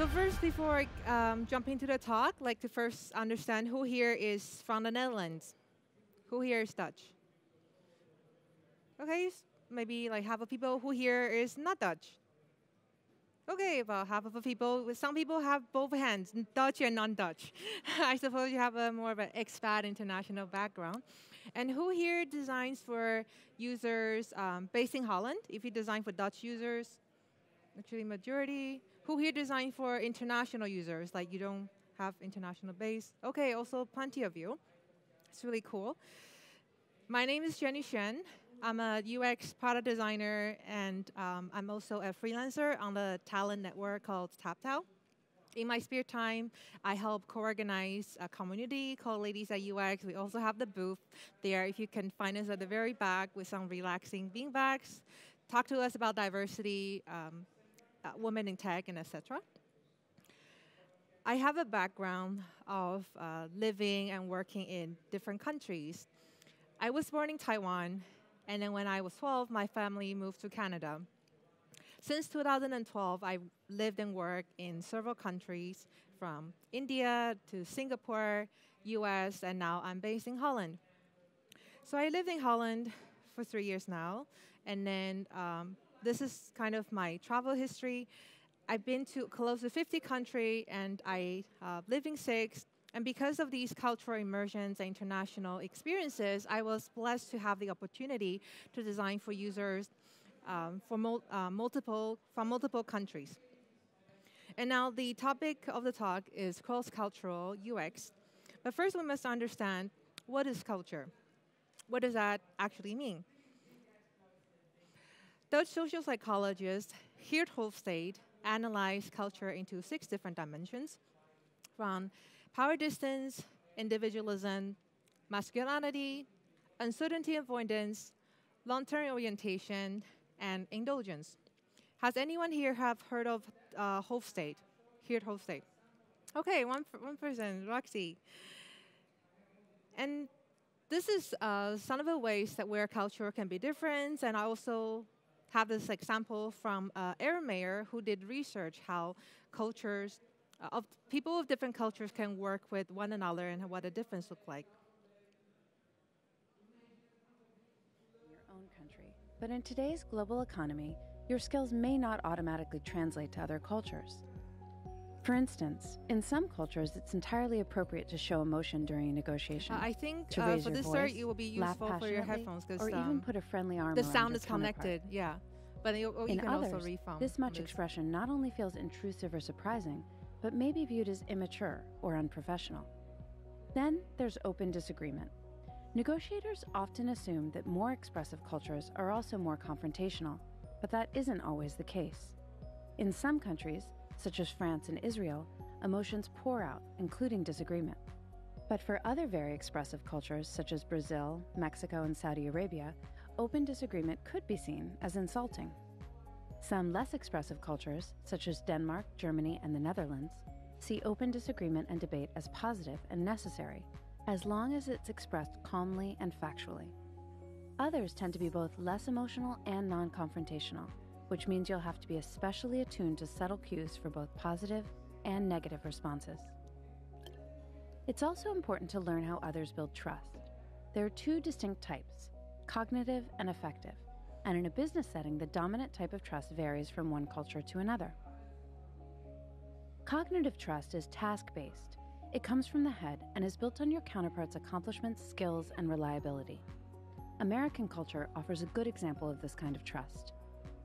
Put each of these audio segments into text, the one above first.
So first, before I um, jump into the talk, I'd like to first understand who here is from the Netherlands. Who here is Dutch? Okay, maybe like half of people who here is not Dutch. Okay, about half of the people. Some people have both hands, Dutch and non-Dutch. I suppose you have a more of an expat international background. And who here designs for users um, based in Holland? If you design for Dutch users, actually majority. Who here design for international users, like you don't have international base? Okay, also plenty of you. It's really cool. My name is Jenny Shen. I'm a UX product designer, and um, I'm also a freelancer on the talent network called Toptal. In my spare time, I help co-organize a community called Ladies that UX. We also have the booth there. If you can find us at the very back with some relaxing beanbags, talk to us about diversity, um, uh, women in tech, and etc. I have a background of uh, living and working in different countries. I was born in Taiwan, and then when I was 12, my family moved to Canada. Since 2012, I lived and worked in several countries from India to Singapore, US, and now I'm based in Holland. So I lived in Holland for three years now, and then um, this is kind of my travel history. I've been to close to 50 countries, and I uh, live in six, and because of these cultural immersions and international experiences, I was blessed to have the opportunity to design for users um, for mul uh, multiple, from multiple countries. And now the topic of the talk is cross-cultural UX. But first we must understand what is culture? What does that actually mean? Dutch social psychologist Geert Hofstede analyzed culture into six different dimensions, from power distance, individualism, masculinity, uncertainty avoidance, long-term orientation, and indulgence. Has anyone here have heard of uh, Hofstede? Here Hofstede. Okay, one, one person, Roxy. And this is uh, some of the ways that where culture can be different, and I also have this example from uh, Erin Meyer, who did research how cultures uh, of people of different cultures can work with one another and what a difference look like. Your own country. But in today's global economy, your skills may not automatically translate to other cultures. For instance, in some cultures, it's entirely appropriate to show emotion during a negotiation. Uh, I think to uh, for this voice, start, it will be useful for your headphones because or even um, put a friendly arm the sound is counterpart. connected. Yeah, but you, or you In can others, this much this. expression not only feels intrusive or surprising, but may be viewed as immature or unprofessional. Then there's open disagreement. Negotiators often assume that more expressive cultures are also more confrontational, but that isn't always the case. In some countries, such as France and Israel, emotions pour out, including disagreement. But for other very expressive cultures, such as Brazil, Mexico, and Saudi Arabia, open disagreement could be seen as insulting. Some less expressive cultures, such as Denmark, Germany, and the Netherlands, see open disagreement and debate as positive and necessary, as long as it's expressed calmly and factually. Others tend to be both less emotional and non confrontational, which means you'll have to be especially attuned to subtle cues for both positive and negative responses. It's also important to learn how others build trust. There are two distinct types cognitive and affective, and in a business setting, the dominant type of trust varies from one culture to another. Cognitive trust is task based. It comes from the head and is built on your counterpart's accomplishments, skills, and reliability. American culture offers a good example of this kind of trust.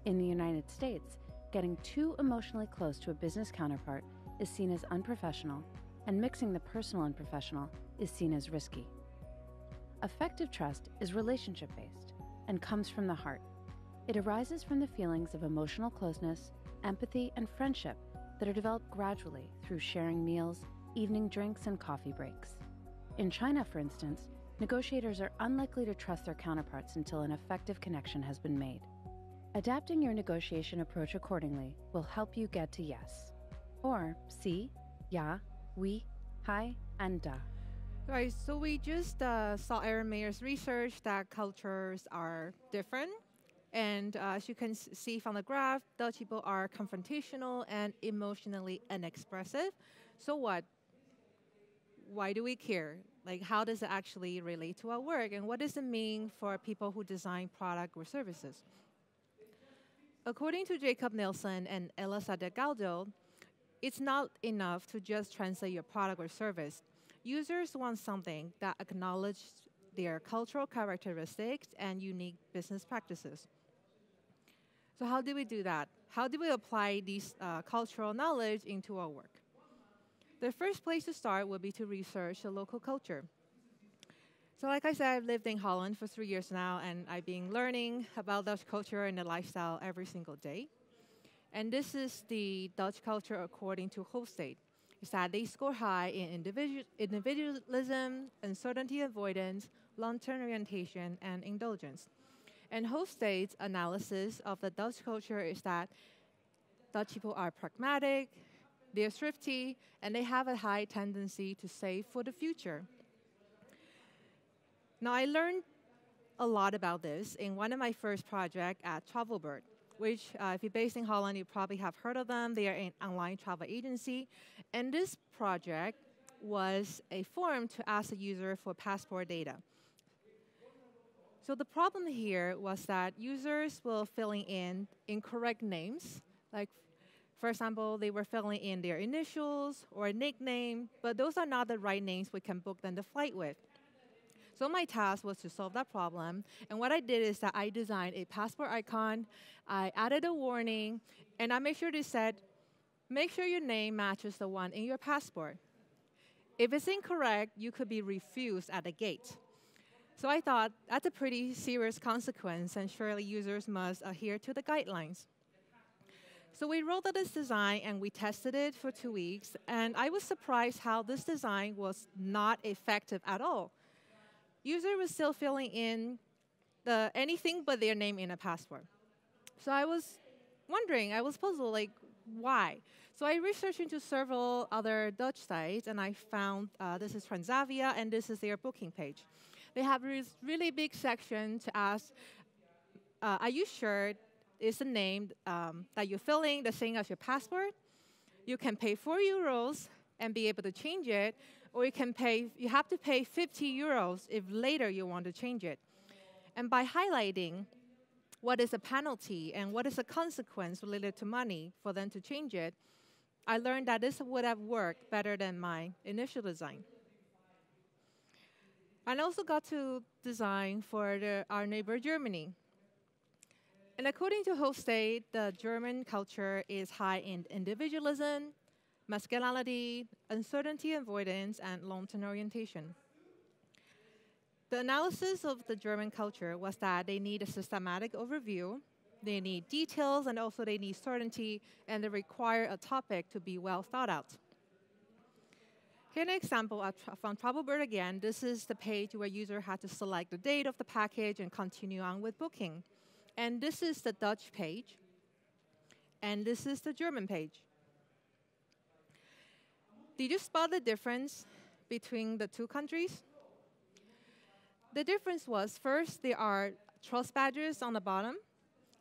In the United States, getting too emotionally close to a business counterpart is seen as unprofessional, and mixing the personal and professional is seen as risky. Affective trust is relationship based and comes from the heart. It arises from the feelings of emotional closeness, empathy, and friendship that are developed gradually through sharing meals, evening drinks, and coffee breaks. In China, for instance, negotiators are unlikely to trust their counterparts until an affective connection has been made. Adapting your negotiation approach accordingly will help you get to yes, or si, ya, oui, hi, and da. Right, so we just uh, saw Erin Meyer's research that cultures are different And uh, as you can see from the graph, Dutch people are confrontational and emotionally unexpressive. So what? Why do we care? Like, how does it actually relate to our work? And what does it mean for people who design product or services? According to Jakob Nielsen and Elisa del Galdo, it's not enough to just translate your product or service. Users want something that acknowledges their cultural characteristics and unique business practices. So how do we do that? How do we apply these uh, cultural knowledge into our work? The first place to start would be to research the local culture. So like I said, I've lived in Holland for three years now, and I've been learning about Dutch culture and the lifestyle every single day. And this is the Dutch culture according to Hofstede. Is that they score high in individual, individualism, uncertainty avoidance, long-term orientation, and indulgence. And Hofstede's analysis of the Dutch culture is that Dutch people are pragmatic, they're thrifty, and they have a high tendency to save for the future. Now, I learned a lot about this in one of my first projects at Travelbird, which, uh, if you're based in Holland, you probably have heard of them. They are an online travel agency. And this project was a form to ask the user for passport data. So the problem here was that users were filling in incorrect names. Like, for example, they were filling in their initials or a nickname, but those are not the right names we can book them the flight with. So my task was to solve that problem. And what I did is that I designed a passport icon, I added a warning, and I made sure they said, make sure your name matches the one in your passport. If it's incorrect, you could be refused at the gate. So I thought that's a pretty serious consequence, and surely users must adhere to the guidelines. So we rolled out this design and we tested it for two weeks, and I was surprised how this design was not effective at all. User was still filling in the anything but their name in a password. So I was wondering, I was puzzled, like why? So I researched into several other Dutch sites, and I found uh, this is Transavia, and this is their booking page they have this really big section to ask, uh, are you sure is the name um, that you're filling the same as your passport? You can pay four euros and be able to change it, or you can pay, you have to pay 50 euros if later you want to change it. And by highlighting what is a penalty and what is a consequence related to money for them to change it, I learned that this would have worked better than my initial design. And I also got to design for the, our neighbor Germany. And according to Hofstede, the German culture is high in individualism, masculinity, uncertainty avoidance, and long-term orientation. The analysis of the German culture was that they need a systematic overview, they need details, and also they need certainty, and they require a topic to be well thought out. Here's an example from Travelbird again. This is the page where user had to select the date of the package and continue on with booking. And this is the Dutch page. And this is the German page. Did you spot the difference between the two countries? The difference was first, there are trust badges on the bottom,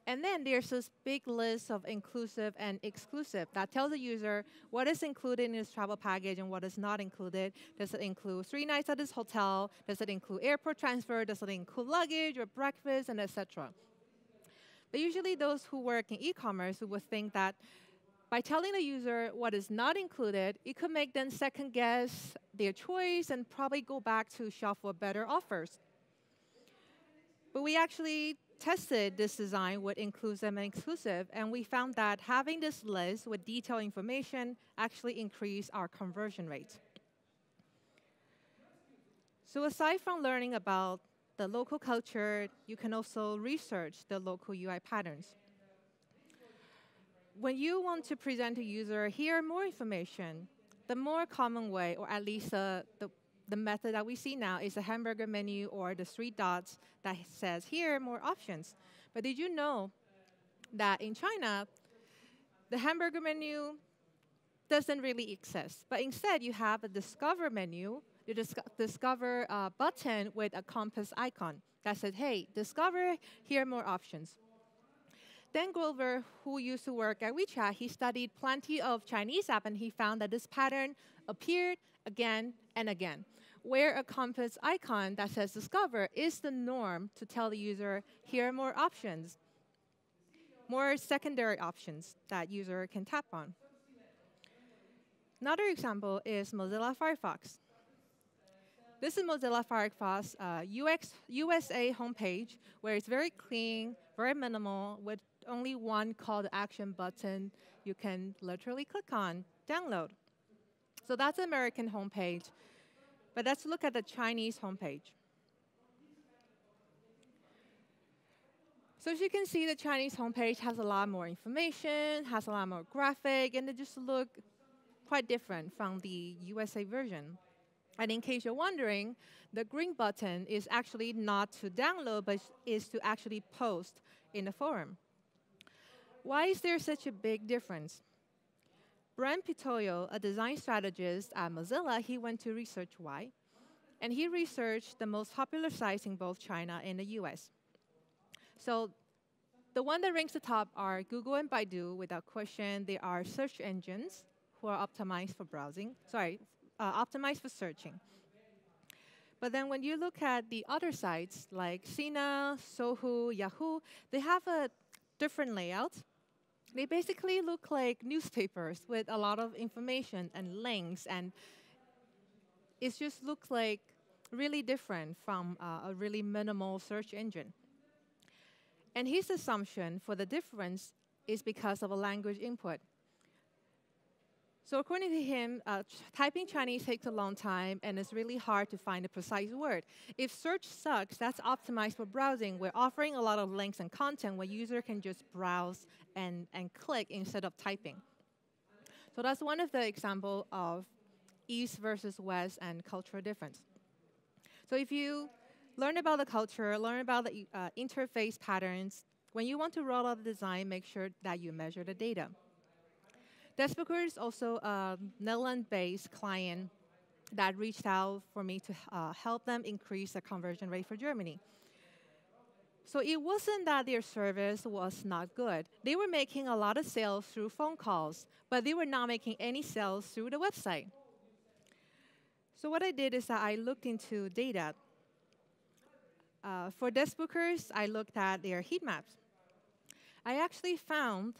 and then there's this big list of inclusive and exclusive that tells the user what is included in this travel package and what is not included. Does it include three nights at this hotel? Does it include airport transfer? Does it include luggage or breakfast and etc.? But usually those who work in e-commerce would think that by telling the user what is not included, it could make them second guess their choice and probably go back to shop for better offers. But we actually tested this design with inclusive and exclusive, and we found that having this list with detailed information actually increased our conversion rate. So aside from learning about the local culture, you can also research the local UI patterns. When you want to present to user, here more information, the more common way, or at least uh, the the method that we see now is a hamburger menu or the three dots that says here more options. But did you know that in China, the hamburger menu doesn't really exist, but instead you have a discover menu, the dis discover uh, button with a compass icon that says, hey, discover, here are more options. Dan Grover, who used to work at WeChat, he studied plenty of Chinese app and he found that this pattern appeared again and again, where a compass icon that says discover is the norm to tell the user, here are more options, more secondary options that user can tap on. Another example is Mozilla Firefox. This is Mozilla Firefox uh, UX, USA homepage, where it's very clean, very minimal, with only one call to action button you can literally click on, download. So that's the American homepage. But let's look at the Chinese homepage. So as you can see, the Chinese homepage has a lot more information, has a lot more graphic, and it just look quite different from the USA version. And in case you're wondering, the green button is actually not to download, but is to actually post in the forum. Why is there such a big difference? Brent Pitoyo, a design strategist at Mozilla, he went to research why. And he researched the most popular sites in both China and the US. So the one that ranks the top are Google and Baidu, without question. They are search engines who are optimized for browsing, sorry, uh, optimized for searching. But then when you look at the other sites like Sina, Sohu, Yahoo, they have a different layout. They basically look like newspapers with a lot of information and links, and it just looks like really different from uh, a really minimal search engine. And his assumption for the difference is because of a language input. So according to him, uh, typing Chinese takes a long time and it's really hard to find a precise word. If search sucks, that's optimized for browsing. We're offering a lot of links and content where user can just browse and, and click instead of typing. So that's one of the example of East versus West and cultural difference. So if you learn about the culture, learn about the uh, interface patterns, when you want to roll out the design, make sure that you measure the data. Deskbooker is also a Netherlands-based client that reached out for me to uh, help them increase the conversion rate for Germany. So it wasn't that their service was not good. They were making a lot of sales through phone calls, but they were not making any sales through the website. So what I did is that I looked into data. Uh, for Deskbookers, I looked at their heat maps. I actually found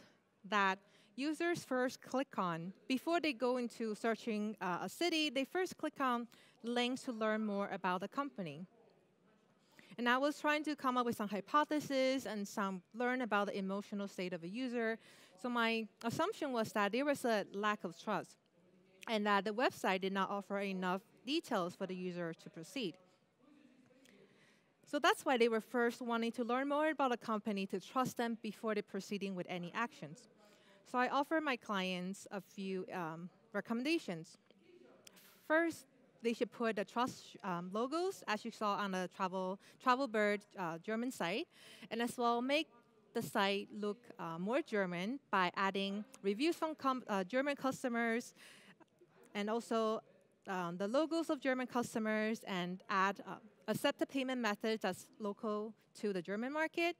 that users first click on, before they go into searching uh, a city, they first click on links to learn more about the company. And I was trying to come up with some hypotheses and some learn about the emotional state of a user. So my assumption was that there was a lack of trust and that the website did not offer enough details for the user to proceed. So that's why they were first wanting to learn more about a company to trust them before they proceeding with any actions. So I offer my clients a few um, recommendations. First, they should put the trust um, logos, as you saw on the Travel Travelbird uh, German site, and as well make the site look uh, more German by adding reviews from uh, German customers, and also um, the logos of German customers, and add uh, accept the payment methods that's local to the German market,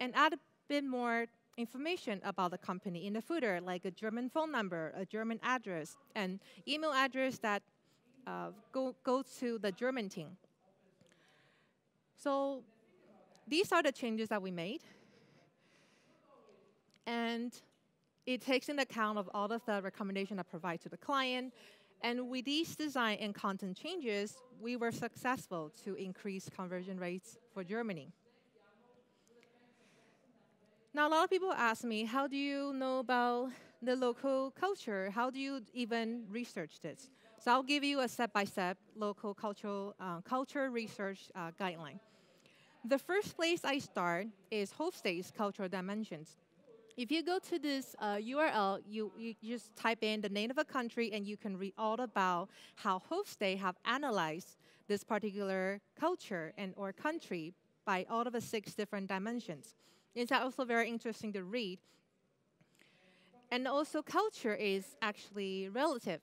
and add a bit more information about the company in the footer, like a German phone number, a German address, and email address that uh, go, go to the German team. So these are the changes that we made. And it takes into account of all of the recommendation I provide to the client. And with these design and content changes, we were successful to increase conversion rates for Germany. Now, a lot of people ask me, how do you know about the local culture? How do you even research this? So I'll give you a step-by-step local cultural uh, culture research uh, guideline. The first place I start is Hofstede's cultural dimensions. If you go to this uh, URL, you, you just type in the name of a country and you can read all about how Hofstede have analyzed this particular culture and or country by all of the six different dimensions. It's also very interesting to read. And also, culture is actually relative.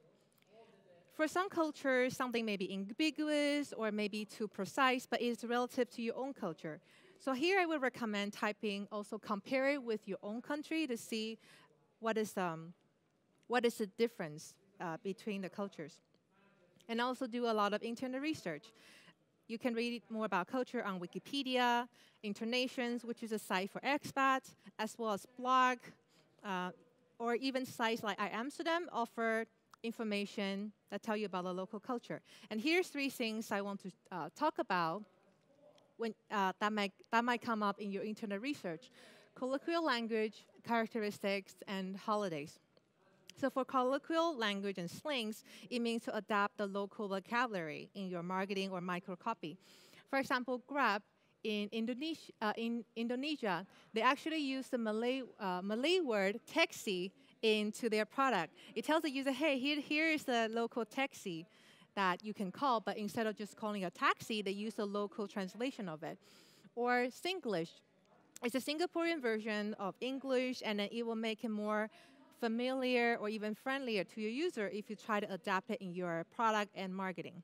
For some cultures, something may be ambiguous or maybe too precise, but it's relative to your own culture. So here I would recommend typing also compare it with your own country to see what is, um, what is the difference uh, between the cultures. And also do a lot of internet research. You can read more about culture on Wikipedia, Internations, which is a site for expats, as well as blog, uh, or even sites like iAmsterdam offer information that tell you about the local culture. And here's three things I want to uh, talk about when, uh, that, might, that might come up in your internet research. Colloquial language, characteristics, and holidays. So for colloquial language and slangs, it means to adapt the local vocabulary in your marketing or microcopy. For example, Grab in Indonesia, uh, in Indonesia, they actually use the Malay, uh, Malay word taxi into their product. It tells the user, hey, here, here is the local taxi that you can call, but instead of just calling a taxi, they use a local translation of it. Or Singlish. It's a Singaporean version of English, and then it will make it more familiar or even friendlier to your user if you try to adapt it in your product and marketing.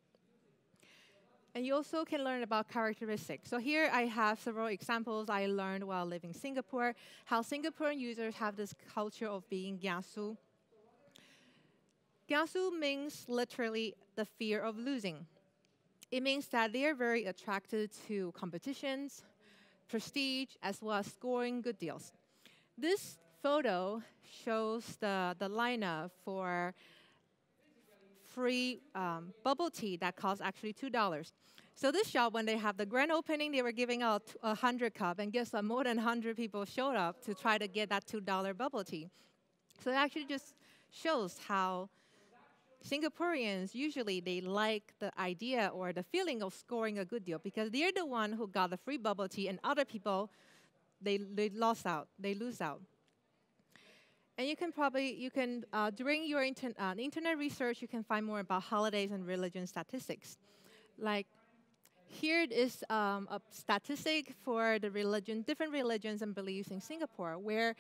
And you also can learn about characteristics. So here I have several examples I learned while living in Singapore, how Singaporean users have this culture of being kiasu. Kiasu means literally the fear of losing. It means that they are very attracted to competitions, prestige, as well as scoring good deals. This photo shows the, the lineup for free um, bubble tea that costs actually $2. So this shop, when they have the grand opening, they were giving out a 100 cup, and guess what? More than 100 people showed up to try to get that $2 bubble tea. So it actually just shows how Singaporeans usually they like the idea or the feeling of scoring a good deal because they're the one who got the free bubble tea, and other people they, they lost out, they lose out. And you can probably, you can, uh, during your inter uh, internet research, you can find more about holidays and religion statistics. Like, here is um, a statistic for the religion, different religions and beliefs in Singapore, where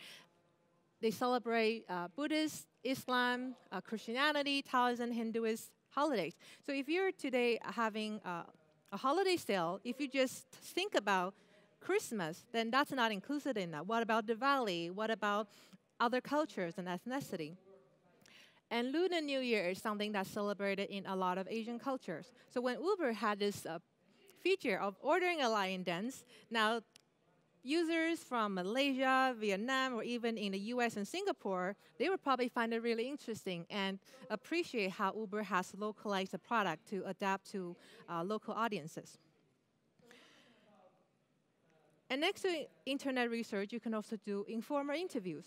they celebrate uh, Buddhist, Islam, uh, Christianity, Taoism, Hinduist holidays. So if you're today having uh, a holiday sale, if you just think about Christmas, then that's not included in that. What about Diwali? What about other cultures and ethnicity. And Lunar New Year is something that's celebrated in a lot of Asian cultures. So when Uber had this uh, feature of ordering a lion dance, now users from Malaysia, Vietnam, or even in the US and Singapore, they would probably find it really interesting and appreciate how Uber has localized the product to adapt to uh, local audiences. And next to internet research, you can also do informal interviews.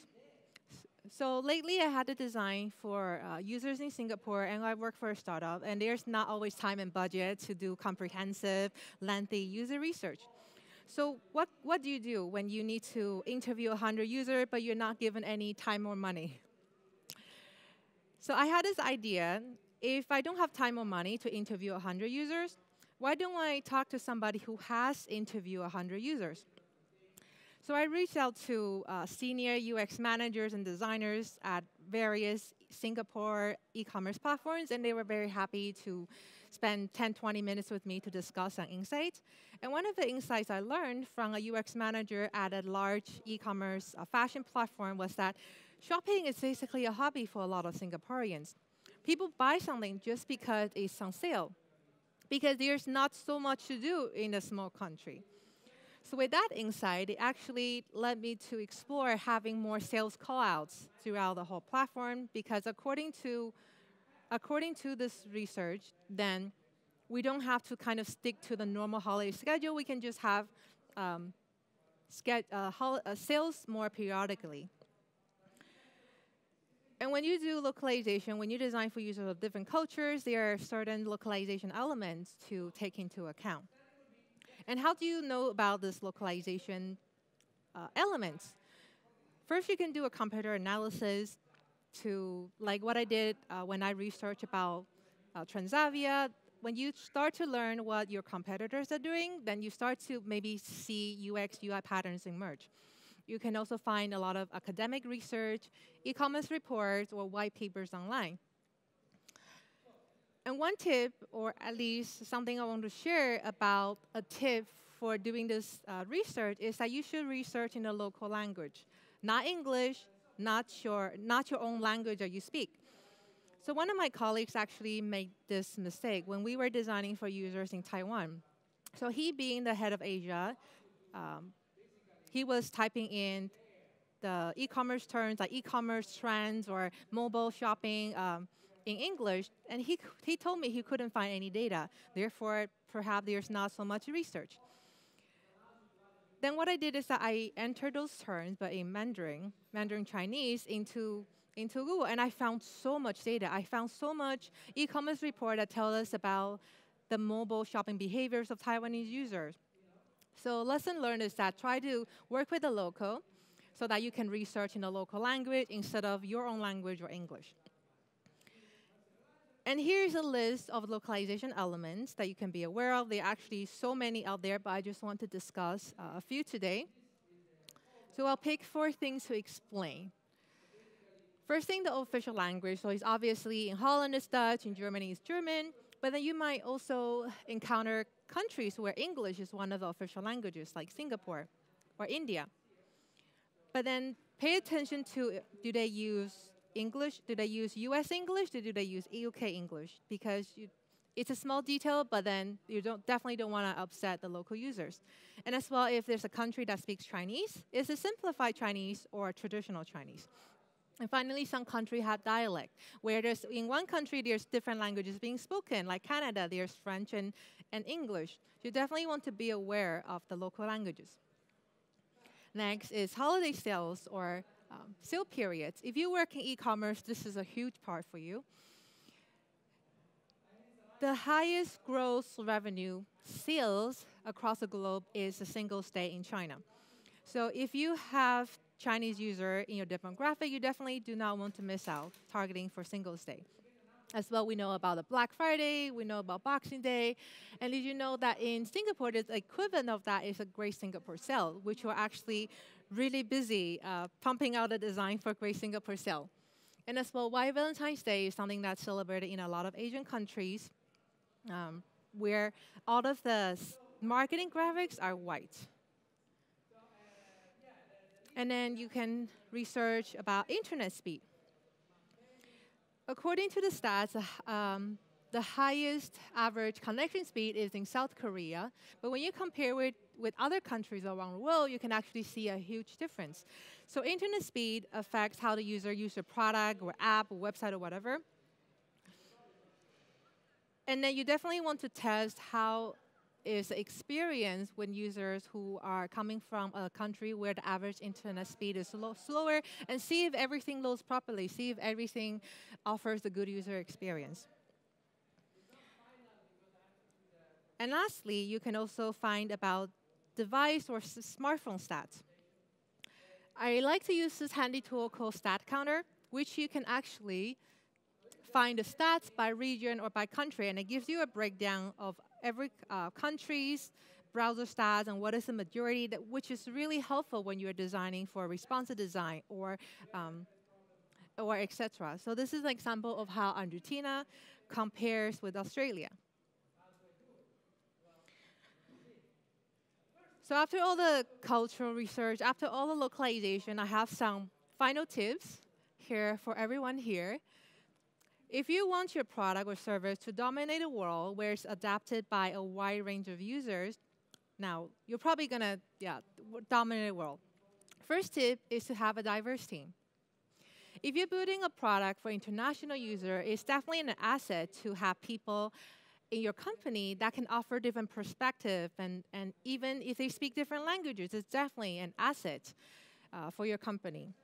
So lately, I had a design for uh, users in Singapore, and I work for a startup, and there's not always time and budget to do comprehensive, lengthy user research. So what, what do you do when you need to interview 100 users, but you're not given any time or money? So I had this idea, if I don't have time or money to interview 100 users, why don't I talk to somebody who has interviewed 100 users? So I reached out to uh, senior UX managers and designers at various Singapore e-commerce platforms, and they were very happy to spend 10, 20 minutes with me to discuss an insight. And one of the insights I learned from a UX manager at a large e-commerce uh, fashion platform was that shopping is basically a hobby for a lot of Singaporeans. People buy something just because it's on sale, because there's not so much to do in a small country. So with that insight, it actually led me to explore having more sales callouts throughout the whole platform because according to according to this research, then we don't have to kind of stick to the normal holiday schedule. We can just have um, uh, uh, sales more periodically. And when you do localization, when you design for users of different cultures, there are certain localization elements to take into account. And how do you know about this localization uh, elements? First, you can do a competitor analysis to, like what I did uh, when I researched about uh, Transavia. When you start to learn what your competitors are doing, then you start to maybe see UX, UI patterns emerge. You can also find a lot of academic research, e-commerce reports, or white papers online. And one tip, or at least something I want to share about a tip for doing this uh, research is that you should research in a local language, not English, not your, not your own language that you speak. So one of my colleagues actually made this mistake when we were designing for users in Taiwan. So he being the head of Asia, um, he was typing in the e-commerce terms like e-commerce trends or mobile shopping um, in English, and he, he told me he couldn't find any data. Therefore, perhaps there's not so much research. Then what I did is that I entered those terms, but in Mandarin, Mandarin Chinese, into into Google, and I found so much data. I found so much e-commerce report that tell us about the mobile shopping behaviors of Taiwanese users. So lesson learned is that try to work with the local so that you can research in the local language instead of your own language or English. And here's a list of localization elements that you can be aware of. There are actually so many out there, but I just want to discuss uh, a few today. So I'll pick four things to explain. First thing, the official language. So it's obviously in Holland it's Dutch, in Germany it's German, but then you might also encounter countries where English is one of the official languages, like Singapore or India. But then pay attention to do they use English? Do they use US English? Or do they use UK English? Because you, it's a small detail, but then you don't definitely don't want to upset the local users. And as well, if there's a country that speaks Chinese, is it simplified Chinese or traditional Chinese? And finally, some countries have dialect, where there's in one country there's different languages being spoken, like Canada, there's French and, and English. You definitely want to be aware of the local languages. Next is holiday sales or um, sale periods. If you work in e-commerce, this is a huge part for you. The highest gross revenue sales across the globe is a Singles' Day in China. So if you have Chinese user in your demographic, you definitely do not want to miss out targeting for Singles' Day. As well, we know about the Black Friday, we know about Boxing Day, and did you know that in Singapore, the equivalent of that is a Great Singapore Sale, which we're actually really busy uh, pumping out a design for Great Singapore Sale. And as well, why Valentine's Day is something that's celebrated in a lot of Asian countries, um, where all of the marketing graphics are white. And then you can research about internet speed. According to the stats, um, the highest average connection speed is in South Korea. But when you compare it with other countries around the world, you can actually see a huge difference. So internet speed affects how the user uses a product or app or website or whatever. And then you definitely want to test how is experience when users who are coming from a country where the average internet speed is slow, slower and see if everything loads properly, see if everything offers a good user experience. And lastly, you can also find about device or smartphone stats. I like to use this handy tool called StatCounter, which you can actually find the stats by region or by country, and it gives you a breakdown of every uh, country's browser stats and what is the majority, that, which is really helpful when you're designing for responsive design or um, or etc. So this is an example of how Argentina compares with Australia. So after all the cultural research, after all the localization, I have some final tips here for everyone here. If you want your product or service to dominate a world where it's adapted by a wide range of users, now you're probably gonna yeah dominate the world. First tip is to have a diverse team. If you're building a product for international user, it's definitely an asset to have people in your company that can offer different perspective and, and even if they speak different languages, it's definitely an asset uh, for your company.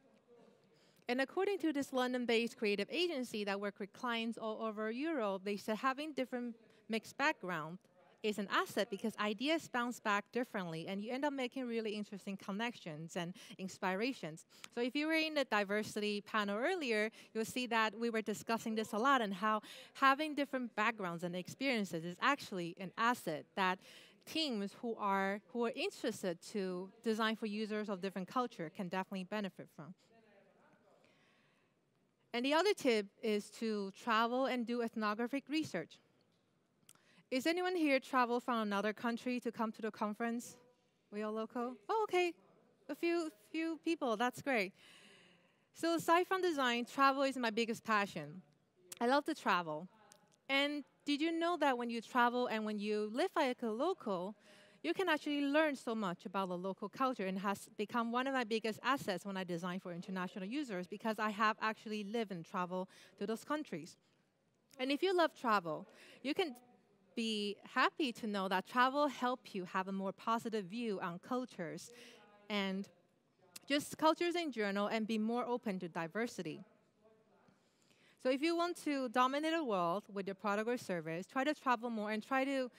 And according to this London-based creative agency that work with clients all over Europe, they said having different mixed background is an asset because ideas bounce back differently and you end up making really interesting connections and inspirations. So if you were in the diversity panel earlier, you'll see that we were discussing this a lot and how having different backgrounds and experiences is actually an asset that teams who are who are interested to design for users of different culture can definitely benefit from. And the other tip is to travel and do ethnographic research. Is anyone here travel from another country to come to the conference? We all local? Oh, okay. A few few people. That's great. So aside from design, travel is my biggest passion. I love to travel. And did you know that when you travel and when you live like a local, you can actually learn so much about the local culture and has become one of my biggest assets when I design for international users because I have actually lived and traveled to those countries. And if you love travel, you can be happy to know that travel help you have a more positive view on cultures and just cultures in general and be more open to diversity. So if you want to dominate the world with your product or service, try to travel more and try to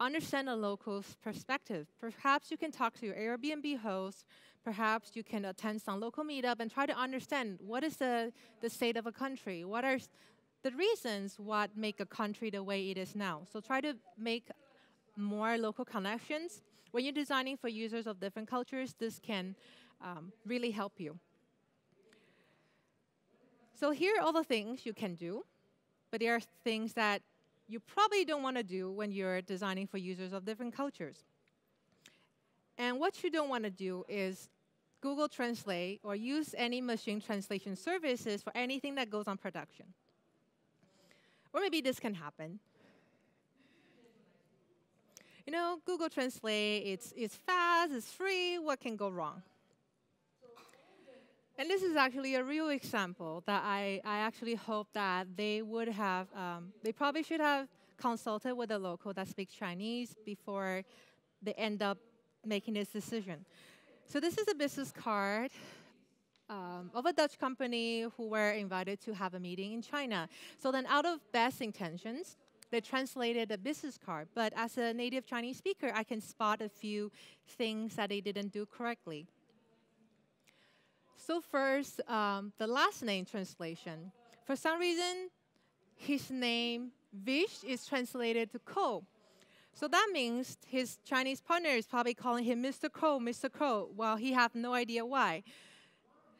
understand a local's perspective. Perhaps you can talk to your Airbnb host. Perhaps you can attend some local meetup and try to understand what is the, the state of a country. What are the reasons what make a country the way it is now? So try to make more local connections. When you're designing for users of different cultures, this can um, really help you. So here are all the things you can do, but there are things that you probably don't want to do when you're designing for users of different cultures. And what you don't want to do is Google Translate or use any machine translation services for anything that goes on production. Or maybe this can happen. You know, Google Translate, it's, it's fast, it's free, what can go wrong? And this is actually a real example that I, I actually hope that they would have, um, they probably should have consulted with a local that speaks Chinese before they end up making this decision. So this is a business card um, of a Dutch company who were invited to have a meeting in China. So then out of best intentions, they translated a business card. But as a native Chinese speaker, I can spot a few things that they didn't do correctly. So first, um, the last name translation. For some reason, his name, Vish, is translated to Ko. So that means his Chinese partner is probably calling him Mr. Ko, Mr. Ko, while he have no idea why.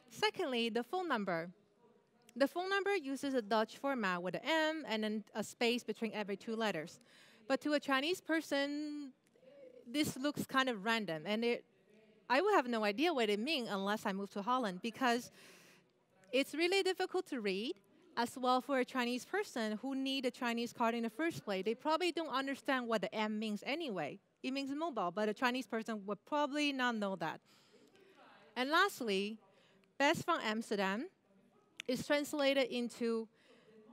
Secondly, the phone number. The phone number uses a Dutch format with an M and then a space between every two letters. But to a Chinese person, this looks kind of random, and it I would have no idea what it means unless I moved to Holland because it's really difficult to read as well for a Chinese person who need a Chinese card in the first place. They probably don't understand what the M means anyway. It means mobile, but a Chinese person would probably not know that. And lastly, best from Amsterdam is translated into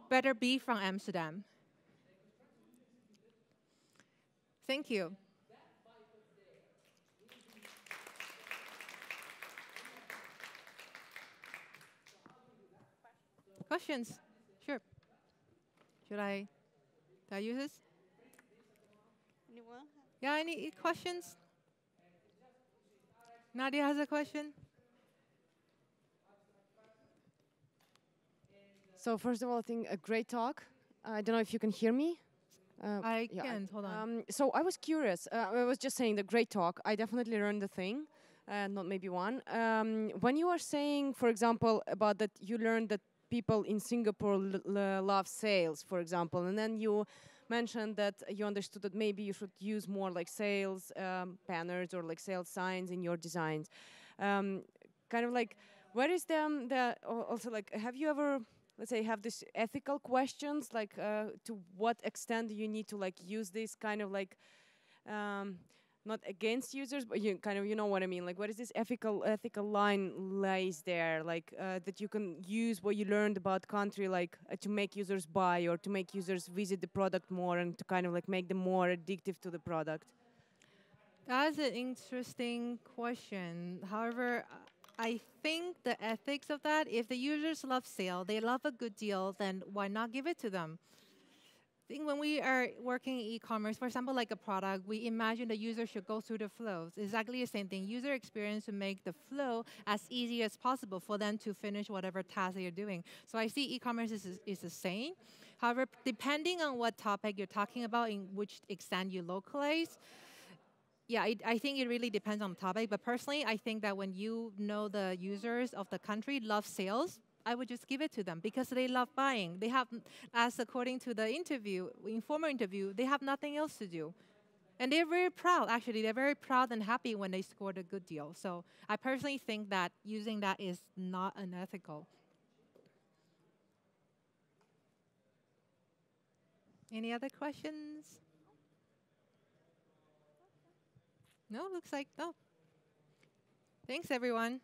better be from Amsterdam. Thank you. Questions? Sure. Should I, should I use this? Anyone? Yeah, any questions? Nadia has a question. So first of all, I think a great talk. I don't know if you can hear me. Uh, I yeah, can't. Hold on. Um, so I was curious. Uh, I was just saying the great talk. I definitely learned the thing, uh, not maybe one. Um, when you are saying, for example, about that you learned that people in Singapore love sales, for example, and then you mentioned that you understood that maybe you should use more like sales um, banners or like sales signs in your designs. Um, kind of like, where is them the also like, have you ever let's say have this ethical questions like uh, to what extent do you need to like use this kind of like um, not against users, but you kind of you know what I mean. Like, what is this ethical ethical line lays there? Like uh, that you can use what you learned about country, like uh, to make users buy or to make users visit the product more and to kind of like make them more addictive to the product. That's an interesting question. However, I think the ethics of that, if the users love sale, they love a good deal, then why not give it to them? I think when we are working in e-commerce, for example, like a product, we imagine the user should go through the flows. Exactly the same thing. User experience to make the flow as easy as possible for them to finish whatever task they're doing. So I see e-commerce is, is the same. However, depending on what topic you're talking about, in which extent you localize, yeah, I, I, think it really depends on the topic. But personally, I think that when you know the users of the country love sales, I would just give it to them because they love buying. They have, as according to the interview, informer interview, they have nothing else to do. And they're very proud, actually. They're very proud and happy when they scored a good deal. So I personally think that using that is not unethical. Any other questions? No, looks like no. Thanks, everyone.